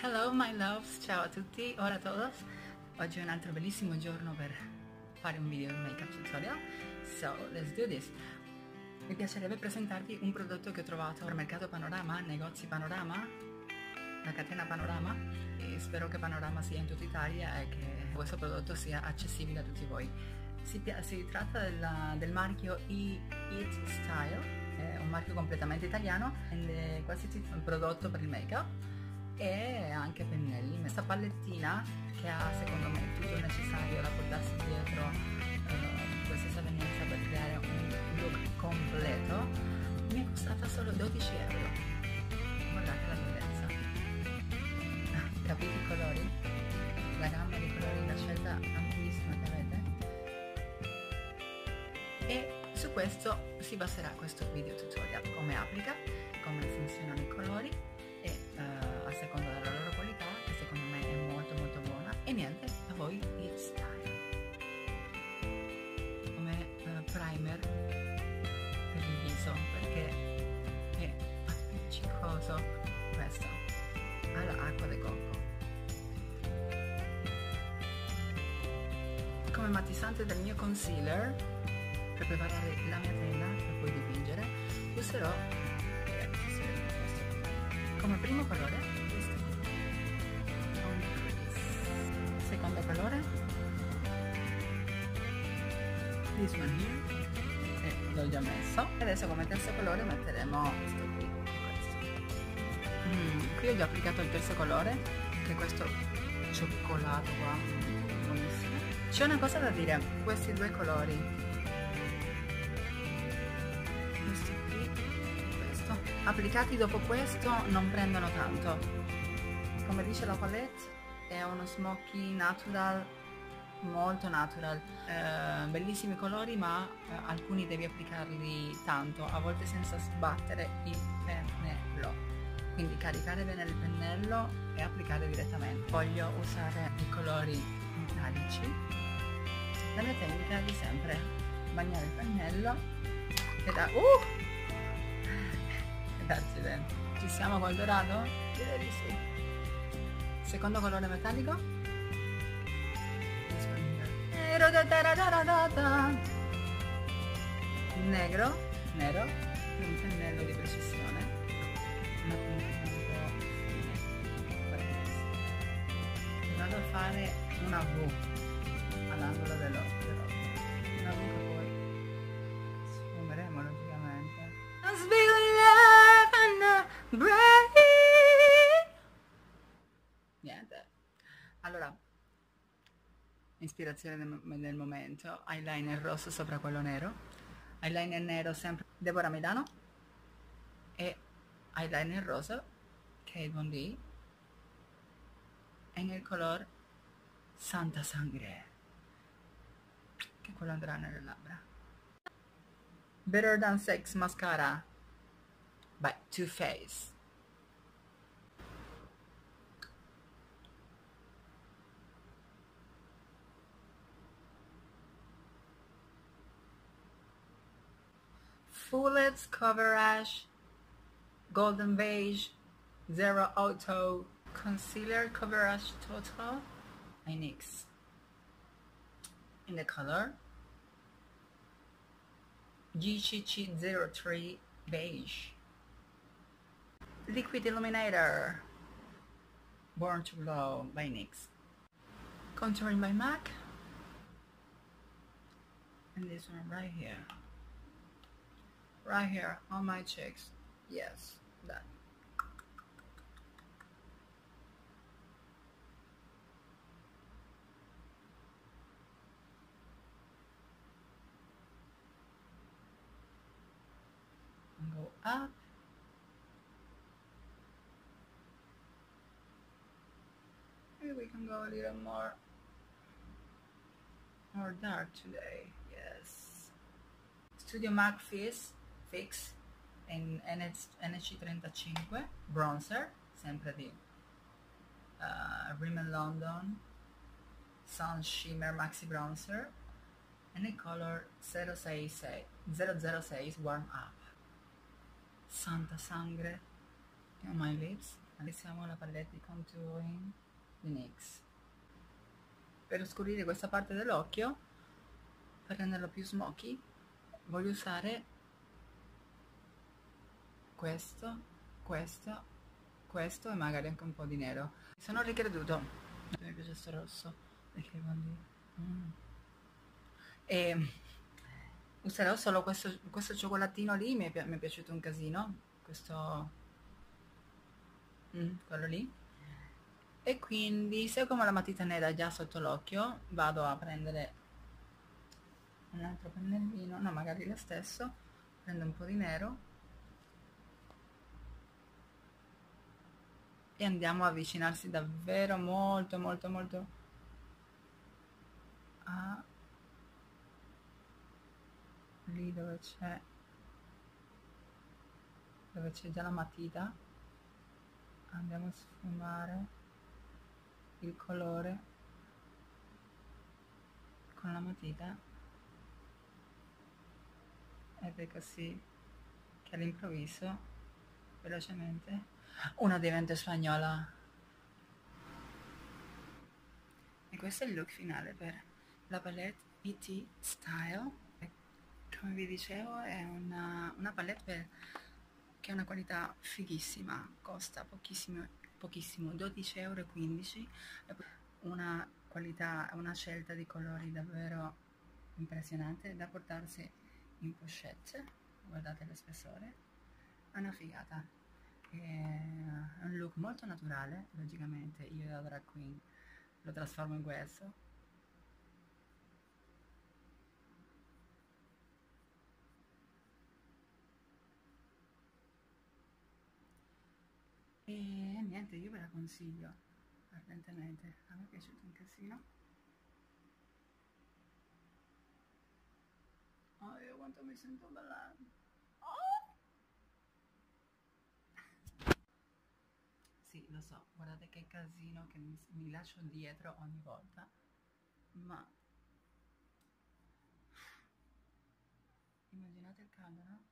Hello my loves, ciao a tutti, hola a todos. Oggi è un altro bellissimo giorno per fare un video make-up tutorial. So, let's do this. Mi piacerebbe presentarvi un prodotto che ho trovato al mercato Panorama, negozi Panorama, la catena Panorama e spero che Panorama sia in tutta Italia e che questo prodotto sia accessibile a tutti voi. Si, si tratta della, del marchio e Eat Style, è un marchio completamente italiano, vende qualsiasi prodotto per il make-up e anche pennelli. Questa pallettina che ha secondo me tutto il necessario da portarsi dietro eh, qualsiasi avvenenza per creare un look completo mi è costata solo 12 euro. Guardate la bellezza. Capite i colori? La gamma di colori, la scelta amplissima che avete? E su questo si baserà questo video tutorial, come applica, come funzionano i colori appiccicoso questo, all'acqua di cocco. Come mattisante del mio concealer, per preparare la mia tela per poi dipingere userò come primo colore questo secondo colore. This one here e l'ho già messo. Adesso come terzo colore metteremo questo qui. Mm, qui ho già applicato il terzo colore che è questo cioccolato qua. Buonissimo. C'è una cosa da dire questi due colori. Questo qui questo. Applicati dopo questo non prendono tanto. Come dice la palette è uno smoky natural molto natural. Eh, bellissimi colori ma eh, alcuni devi applicarli tanto a volte senza sbattere il pennello quindi caricare bene il pennello e applicare direttamente. Voglio usare i colori metallici. La mia tecnica di sempre bagnare il pennello e da uh! accidenti ci siamo col dorato? direi di sì. Secondo colore metallico? Da negro nero un pennello di precisione vado a fare una V all'angolo dell'occhio. Una V che poi sfumeremo logicamente niente. Allora ispirazione del, del momento. Eyeliner rosso sopra quello nero. Eyeliner nero sempre Deborah Milano eyeliner rosa Kate Von D en el color Santa Sangre. Que colandrán en la labra Better Than Sex Mascara by Too Faced. Full Lips Cover Ash Golden Beige Zero Auto Concealer Coverage Total NYX in the color? GCC03 Beige. Liquid Illuminator. Born to Glow by NYX Contouring by MAC. And this one right here. Right here on my cheeks yes and go up. Maybe we can go a little more more dark today yes. Studio Mac Fizz Fix in NC35 bronzer sempre di uh, Rimmel London Sun Shimmer Maxi Bronzer e nel color 066 006 Warm Up Santa Sangre on my lips Iniziamo la palette di contouring di NYX. Per oscurire questa parte dell'occhio, per renderlo più smoky, voglio usare questo, questo, questo e magari anche un po' di nero. Sono ricreduto. Mi piace questo rosso, perché mm. E userò solo questo, questo cioccolatino lì, mi è, mi è piaciuto un casino, questo mm, quello lì e quindi se come la matita nera già sotto l'occhio vado a prendere un altro pennellino no magari lo stesso prendo un po' di nero e andiamo a avvicinarsi davvero molto molto molto a lì dove c'è dove c'è già la matita. Andiamo a sfumare il colore con la matita. Ed è così che all'improvviso velocemente. Una diventa spagnola. E questo è il look finale per la palette ET Style. Come vi dicevo è una, una palette per che ha una qualità fighissima, costa pochissimo, pochissimo 12,15 euro, una qualità, una scelta di colori davvero impressionante da portarsi in pochette, guardate lo spessore, è una figata, è un look molto naturale, logicamente io da drag queen lo trasformo in questo, E niente, io ve la consiglio ardentemente. A me è piaciuto un casino. Oh, io quanto mi sento bella. Oh! Sì, lo so, guardate che casino che mi, mi lascio dietro ogni volta. Ma immaginate il caldo, no?